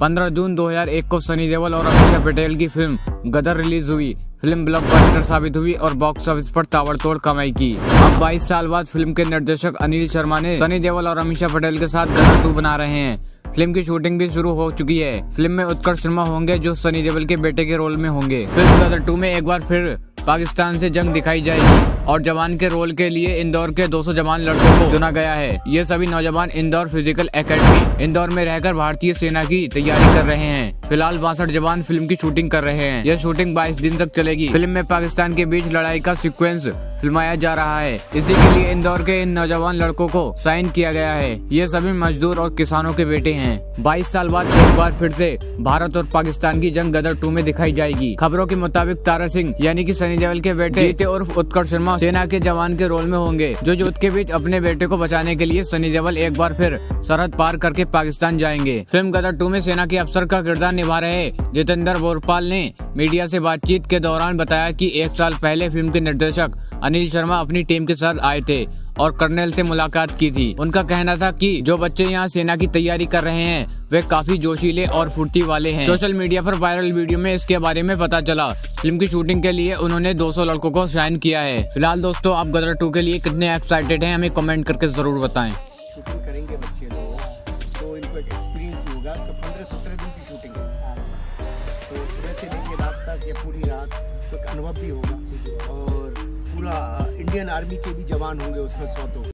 15 जून 2001 को सनी देओल और अमीषा पटेल की फ़िल्म गदर रिलीज़ हुई। फ़िल्म ब्लॉकबस्टर साबित हुई और बॉक्स ऑफ़िस पर ताबड़तोड़ कमाई की। अब 22 साल बाद फ़िल्म के निर्देशक अनिल शर्मा ने सनी देओल और अमीषा पटेल के साथ गदर टू बना रहे हैं। फ़िल्म की शूटिंग भी शुरू हो चुकी है। फ़िल्म में उत्कर्ष शर्मा होंगे जो सनी देओल के बेटे के रोल में होंगे। फ़िल्म गदर टू में एक बार फिर पाकिस्तान से जंग दिखाई जाएगी और जवान के रोल के लिए इंदौर के 200 जवान लड़कों को चुना गया है। ये सभी नौजवान इंदौर फ़िज़िकल एकेडमी इंदौर में रहकर भारतीय सेना की तैयारी कर रहे हैं। फ़िलहाल बासठ जवान फ़िल्म की शूटिंग कर रहे हैं। यह शूटिंग 22 दिन तक चलेगी। फ़िल्म में पाकिस्तान के बीच लड़ाई का सिक्वेंस फिल्माया जा रहा है। इसी के लिए इंदौर के इन नौजवान लड़कों को साइन किया गया है। ये सभी मजदूर और किसानों के बेटे हैं। 22 साल बाद एक बार फिर से भारत और पाकिस्तान की जंग गदर टू में दिखाई जाएगी। खबरों के मुताबिक तारा सिंह, यानी कि सनी देवल के बेटे जीते और उत्कर्ष शर्मा सेना के जवान के रोल में होंगे, जो युद्ध के बीच अपने बेटे को बचाने के लिए सनी देवल एक बार फिर सरहद पार करके पाकिस्तान जाएँगे। फ़िल्म गदर टू में सेना के अफसर का किरदार निभा रहे जितेंद्र बोरपाल ने मीडिया से बातचीत के दौरान बताया कि एक साल पहले फ़िल्म के निर्देशक अनिल शर्मा अपनी टीम के साथ आए थे और कर्नल से मुलाकात की थी। उनका कहना था कि जो बच्चे यहाँ सेना की तैयारी कर रहे हैं, वे काफ़ी जोशीले और फुर्ती वाले हैं। सोशल मीडिया पर वायरल वीडियो में इसके बारे में पता चला। फ़िल्म की शूटिंग के लिए उन्होंने 200 लड़कों को साइन किया है। फ़िलहाल दोस्तों, आप गदर टू के लिए कितने एक्साइटेड हैं, हमें कमेंट करके ज़रूर बताएँ। इनको एक एक्सपीरियंस होगा तो पंद्रह सत्रह दिन की शूटिंग है। तो सुबह से लेकर रात तक या पूरी रात तो एक अनुभव भी होगा। और पूरा इंडियन आर्मी के भी जवान होंगे उसमें सौ तो